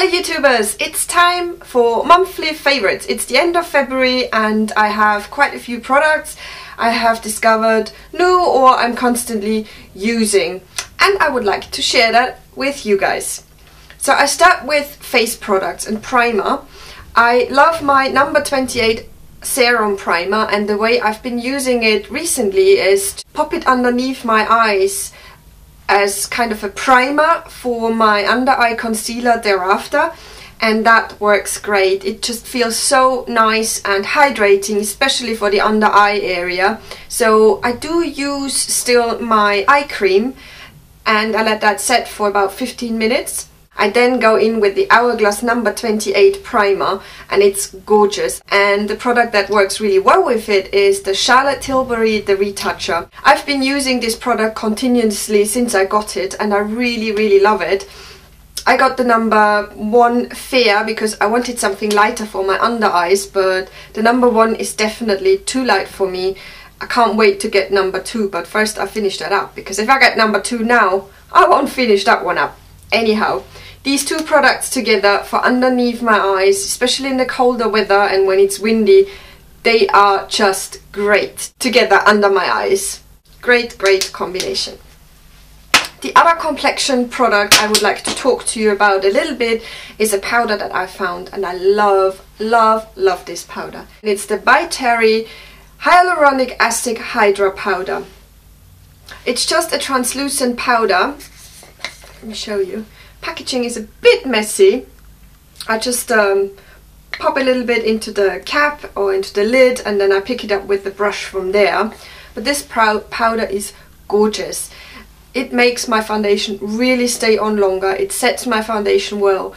Hello YouTubers! It's time for monthly favorites. It's the end of February and I have quite a few products I have discovered new or I'm constantly using and I would like to share that with you guys. So I start with face products and primer. I love my number 28 serum primer and the way I've been using it recently is to pop it underneath my eyes as kind of a primer for my under eye concealer thereafter and that works great. It just feels so nice and hydrating, especially for the under eye area. So I do use still my eye cream and I let that set for about 15 minutes I then go in with the Hourglass number 28 primer and it's gorgeous and the product that works really well with it is the Charlotte Tilbury The Retoucher. I've been using this product continuously since I got it and I really really love it. I got the number one fair because I wanted something lighter for my under eyes but the number one is definitely too light for me. I can't wait to get number two but first I finish that up because if I get number two now I won't finish that one up. Anyhow, these two products together for underneath my eyes, especially in the colder weather and when it's windy, they are just great together under my eyes. Great, great combination. The other complexion product I would like to talk to you about a little bit is a powder that I found and I love, love, love this powder. It's the By Terry Hyaluronic Acid Hydra Powder. It's just a translucent powder. Let me show you packaging is a bit messy. I just um, pop a little bit into the cap or into the lid and then I pick it up with the brush from there. But this powder is gorgeous. It makes my foundation really stay on longer. It sets my foundation well.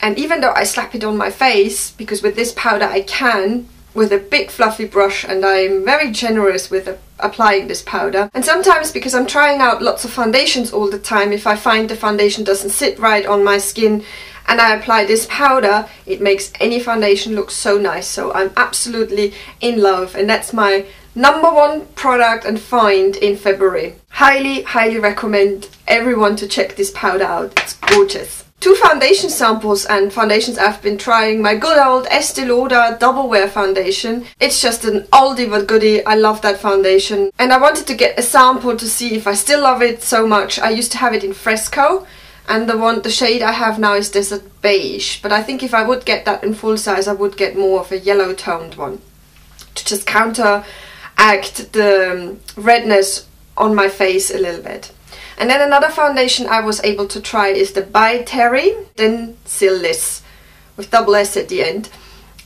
And even though I slap it on my face, because with this powder I can, with a big fluffy brush and I'm very generous with applying this powder. And sometimes because I'm trying out lots of foundations all the time, if I find the foundation doesn't sit right on my skin and I apply this powder, it makes any foundation look so nice. So I'm absolutely in love and that's my number one product and find in February. Highly, highly recommend everyone to check this powder out. It's gorgeous two foundation samples and foundations I've been trying. My good old Estee Lauder Double Wear Foundation. It's just an oldie but goodie. I love that foundation. And I wanted to get a sample to see if I still love it so much. I used to have it in Fresco and the one the shade I have now is Desert Beige. But I think if I would get that in full size I would get more of a yellow toned one. To just counteract the um, redness on my face a little bit. And then another foundation I was able to try is the By Terry Densiliss with double S at the end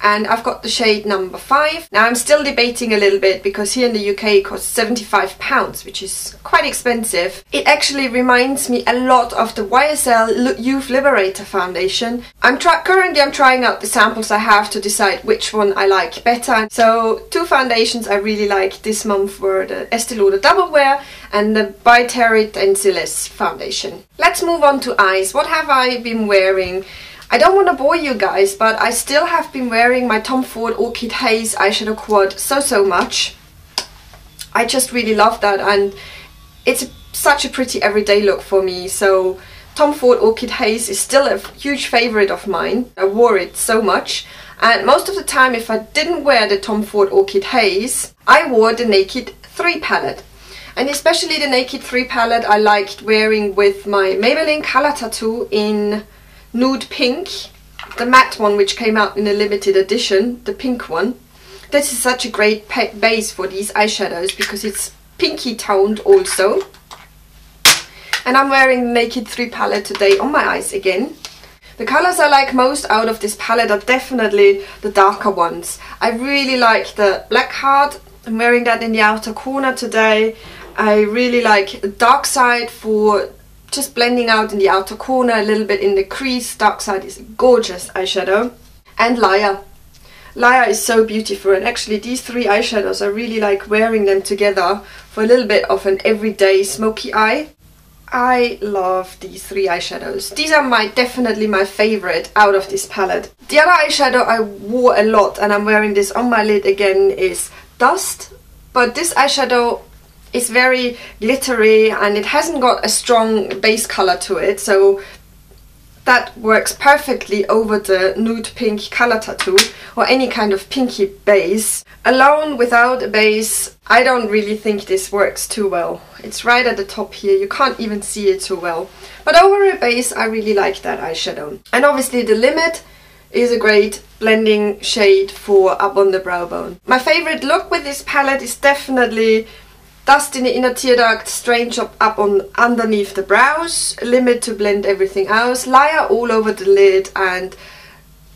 and I've got the shade number 5. Now I'm still debating a little bit because here in the UK it costs 75 pounds which is quite expensive. It actually reminds me a lot of the YSL Youth Liberator foundation. I'm currently I'm trying out the samples I have to decide which one I like better. So two foundations I really like this month were the Estee Lauder Double Wear and the By Terry Densiliss foundation. Let's move on to eyes. What have I been wearing? I don't want to bore you guys, but I still have been wearing my Tom Ford Orchid Haze eyeshadow quad so, so much. I just really love that and it's such a pretty everyday look for me. So Tom Ford Orchid Haze is still a huge favorite of mine. I wore it so much. And most of the time, if I didn't wear the Tom Ford Orchid Haze, I wore the Naked 3 palette. And especially the Naked 3 palette I liked wearing with my Maybelline Color Tattoo in nude pink, the matte one which came out in a limited edition, the pink one. This is such a great base for these eyeshadows because it's pinky toned also. And I'm wearing the Naked 3 palette today on my eyes again. The colours I like most out of this palette are definitely the darker ones. I really like the Black Heart. I'm wearing that in the outer corner today. I really like Dark Side for just blending out in the outer corner, a little bit in the crease. Dark Side is a gorgeous eyeshadow. And Liar. Liar is so beautiful and actually these three eyeshadows I really like wearing them together for a little bit of an everyday smoky eye. I love these three eyeshadows. These are my definitely my favorite out of this palette. The other eyeshadow I wore a lot and I'm wearing this on my lid again is Dust. But this eyeshadow it's very glittery and it hasn't got a strong base color to it so that works perfectly over the nude pink color tattoo or any kind of pinky base. Alone without a base, I don't really think this works too well. It's right at the top here, you can't even see it too well. But over a base, I really like that eyeshadow. And obviously the Limit is a great blending shade for up on the brow bone. My favorite look with this palette is definitely Dust in the inner tear duct, Strange up, up on underneath the brows, Limit to blend everything else, layer all over the lid and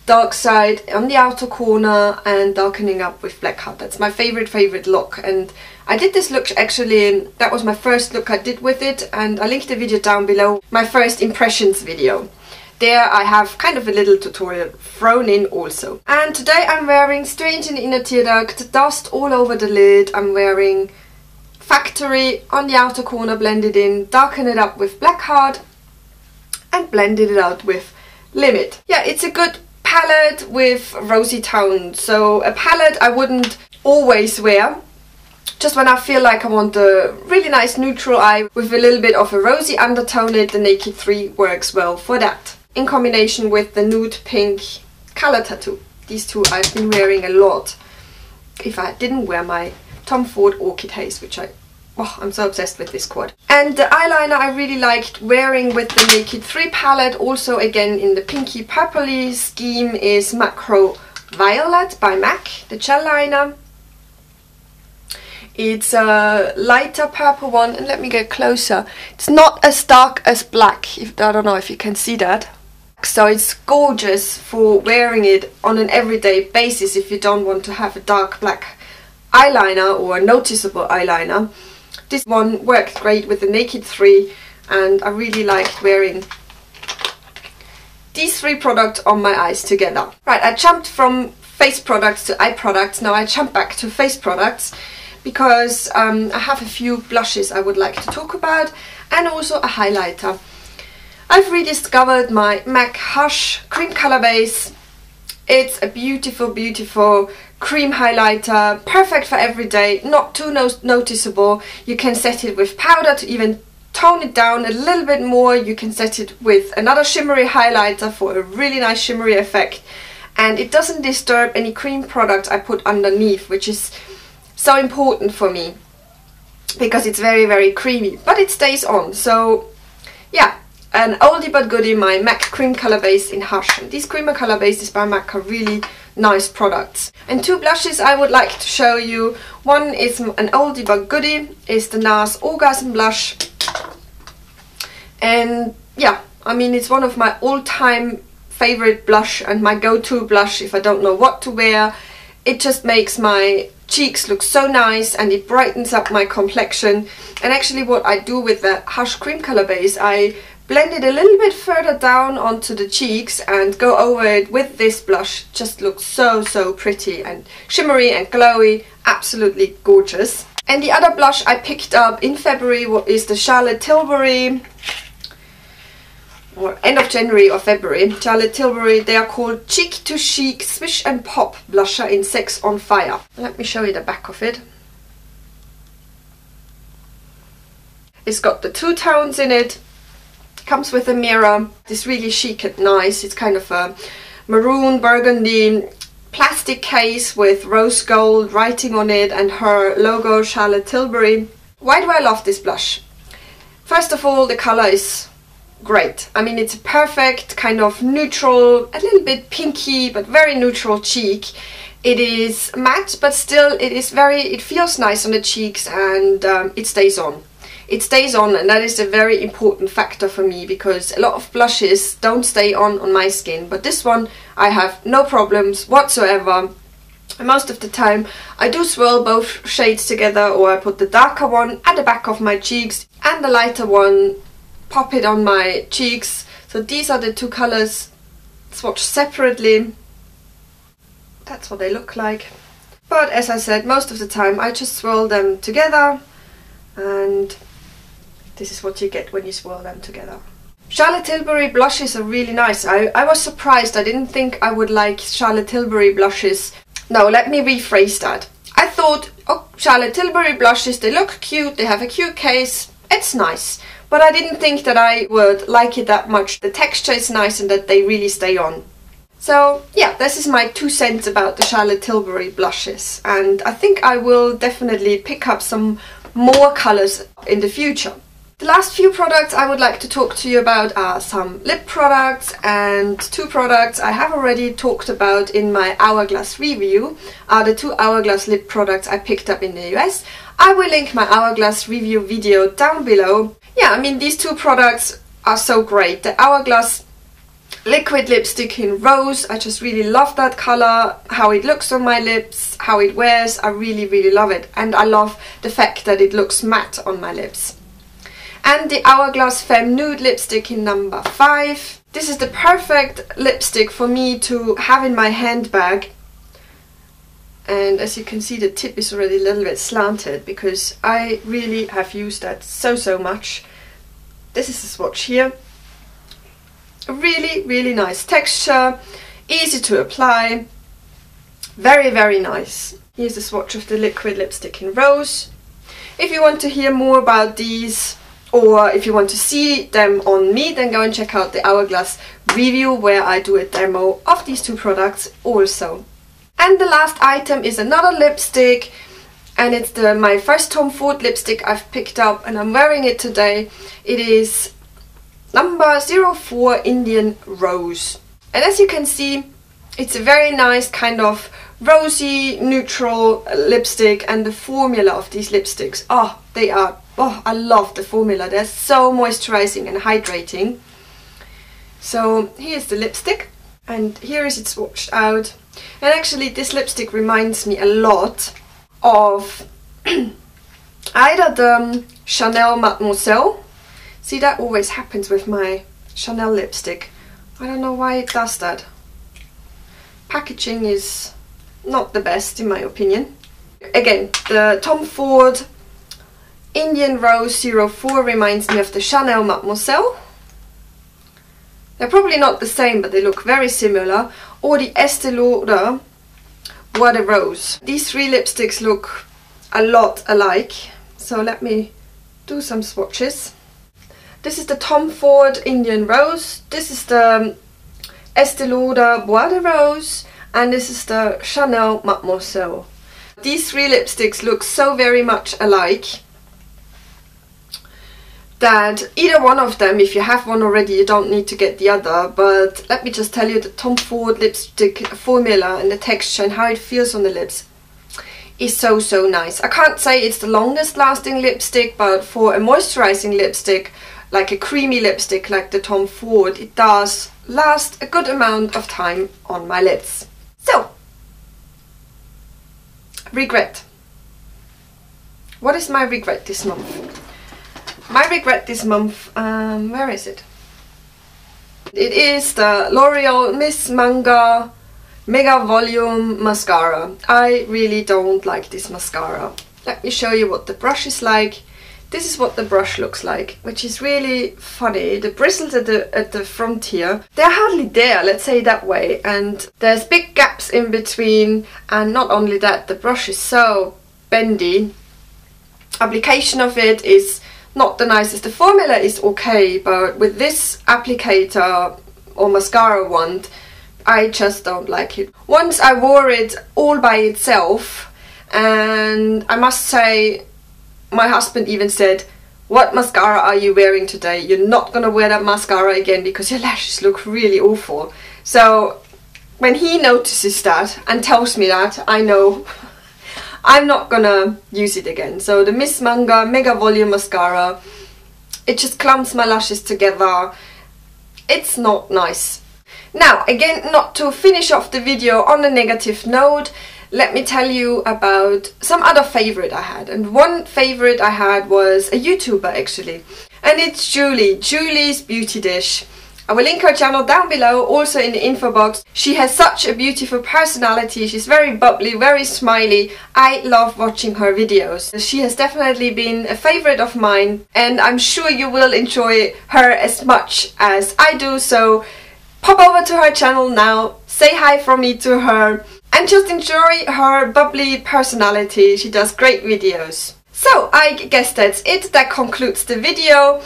dark side on the outer corner and darkening up with black heart. That's my favorite favorite look and I did this look actually, that was my first look I did with it and I linked the video down below, my first impressions video. There I have kind of a little tutorial thrown in also. And today I'm wearing Strange in the Inner Tear Duct, dust all over the lid, I'm wearing Factory on the outer corner blended in, darken it up with Black Heart and blended it out with Limit. Yeah, it's a good palette with rosy tones. So a palette I wouldn't always wear. Just when I feel like I want a really nice neutral eye with a little bit of a rosy undertone, it the Naked 3 works well for that. In combination with the nude pink color tattoo. These two I've been wearing a lot. If I didn't wear my Tom Ford Orchid Haze, which I Oh, I'm so obsessed with this quad. And the eyeliner I really liked wearing with the Naked 3 palette, also again in the pinky purpley scheme, is Macro Violet by MAC, the gel liner. It's a lighter purple one, and let me get closer. It's not as dark as black, if, I don't know if you can see that. So it's gorgeous for wearing it on an everyday basis if you don't want to have a dark black eyeliner or noticeable eyeliner. This one worked great with the Naked 3 and I really liked wearing these three products on my eyes together. Right, I jumped from face products to eye products, now I jump back to face products because um, I have a few blushes I would like to talk about and also a highlighter. I've rediscovered my MAC Hush cream color base. It's a beautiful, beautiful cream highlighter, perfect for every day, not too no noticeable. You can set it with powder to even tone it down a little bit more. You can set it with another shimmery highlighter for a really nice shimmery effect. And it doesn't disturb any cream product I put underneath, which is so important for me because it's very, very creamy, but it stays on. So yeah, an oldie but goodie, my MAC cream color base in Hush. And these creamer color bases by MAC are really nice products. And two blushes I would like to show you. One is an oldie but goodie, is the NARS Orgasm Blush. And yeah, I mean it's one of my all-time favorite blush and my go-to blush if I don't know what to wear. It just makes my cheeks look so nice and it brightens up my complexion. And actually what I do with the Hush Cream Color Base, I blend it a little bit further down onto the cheeks and go over it with this blush. Just looks so so pretty and shimmery and glowy. Absolutely gorgeous. And the other blush I picked up in February is the Charlotte Tilbury or end of January or February Charlotte Tilbury. They are called Cheek to Chic Swish and Pop blusher in Sex on Fire. Let me show you the back of it. It's got the two tones in it Comes with a mirror. It's really chic and nice. It's kind of a maroon burgundy plastic case with rose gold writing on it and her logo Charlotte Tilbury. Why do I love this blush? First of all, the color is great. I mean, it's a perfect kind of neutral, a little bit pinky, but very neutral cheek. It is matte, but still it is very, it feels nice on the cheeks and um, it stays on it stays on and that is a very important factor for me because a lot of blushes don't stay on on my skin. But this one I have no problems whatsoever. Most of the time I do swirl both shades together or I put the darker one at the back of my cheeks and the lighter one pop it on my cheeks. So these are the two colors swatched separately. That's what they look like. But as I said most of the time I just swirl them together and this is what you get when you swirl them together. Charlotte Tilbury blushes are really nice. I, I was surprised. I didn't think I would like Charlotte Tilbury blushes. No, let me rephrase that. I thought, oh, Charlotte Tilbury blushes, they look cute, they have a cute case, it's nice. but I didn't think that I would like it that much. The texture is nice and that they really stay on. So yeah, this is my two cents about the Charlotte Tilbury blushes and I think I will definitely pick up some more colours in the future. The last few products I would like to talk to you about are some lip products and two products I have already talked about in my Hourglass review are the two Hourglass lip products I picked up in the US. I will link my Hourglass review video down below. Yeah, I mean these two products are so great. The Hourglass liquid lipstick in rose I just really love that color how it looks on my lips how it wears I really really love it and I love the fact that it looks matte on my lips and the Hourglass Femme Nude lipstick in number 5 this is the perfect lipstick for me to have in my handbag. And as you can see the tip is already a little bit slanted because I really have used that so so much. This is the swatch here. Really really nice texture. Easy to apply. Very very nice. Here's a swatch of the liquid lipstick in rose. If you want to hear more about these or if you want to see them on me then go and check out the Hourglass review where I do a demo of these two products also and the last item is another lipstick and it's the my first Tom Ford lipstick I've picked up and I'm wearing it today it is number 04 Indian Rose. And as you can see, it's a very nice kind of rosy neutral lipstick and the formula of these lipsticks, oh, they are, oh, I love the formula. They're so moisturizing and hydrating. So here's the lipstick and here is it swatched out. And actually this lipstick reminds me a lot of either the um, Chanel Mademoiselle See, that always happens with my Chanel lipstick. I don't know why it does that. Packaging is not the best in my opinion. Again, the Tom Ford Indian Rose 04 reminds me of the Chanel Mademoiselle. They're probably not the same, but they look very similar. Or the Estee Lauder Bois de Rose. These three lipsticks look a lot alike. So let me do some swatches. This is the Tom Ford Indian Rose. This is the um, Estee Lauder Bois de Rose. And this is the Chanel Mademoiselle. These three lipsticks look so very much alike that either one of them, if you have one already, you don't need to get the other. But let me just tell you the Tom Ford lipstick formula and the texture and how it feels on the lips is so so nice. I can't say it's the longest lasting lipstick, but for a moisturizing lipstick, like a creamy lipstick like the Tom Ford, it does last a good amount of time on my lips. So, regret. What is my regret this month? My regret this month, um, where is it? It is the L'Oreal Miss Manga Mega Volume Mascara. I really don't like this mascara. Let me show you what the brush is like. This is what the brush looks like, which is really funny. The bristles at the at the front here, they're hardly there, let's say that way, and there's big gaps in between, and not only that, the brush is so bendy. Application of it is not the nicest. The formula is okay, but with this applicator or mascara wand, I just don't like it. Once I wore it all by itself, and I must say my husband even said, what mascara are you wearing today? You're not gonna wear that mascara again because your lashes look really awful. So when he notices that and tells me that, I know I'm not gonna use it again. So the Miss Manga Mega Volume Mascara, it just clumps my lashes together. It's not nice. Now, again, not to finish off the video on a negative note, let me tell you about some other favorite I had. And one favorite I had was a YouTuber actually. And it's Julie, Julie's Beauty Dish. I will link her channel down below, also in the info box. She has such a beautiful personality, she's very bubbly, very smiley. I love watching her videos. She has definitely been a favorite of mine and I'm sure you will enjoy her as much as I do, so pop over to her channel now, say hi from me to her and just enjoy her bubbly personality. She does great videos. So I guess that's it. That concludes the video.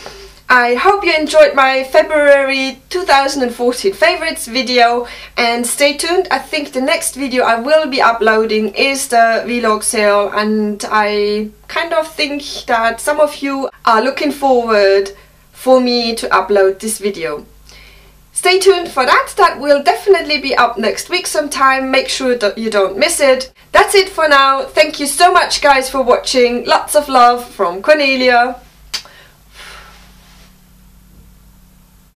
I hope you enjoyed my February 2014 favorites video and stay tuned. I think the next video I will be uploading is the vlog sale and I kind of think that some of you are looking forward for me to upload this video. Stay tuned for that, that will definitely be up next week sometime, make sure that you don't miss it. That's it for now, thank you so much guys for watching, lots of love from Cornelia.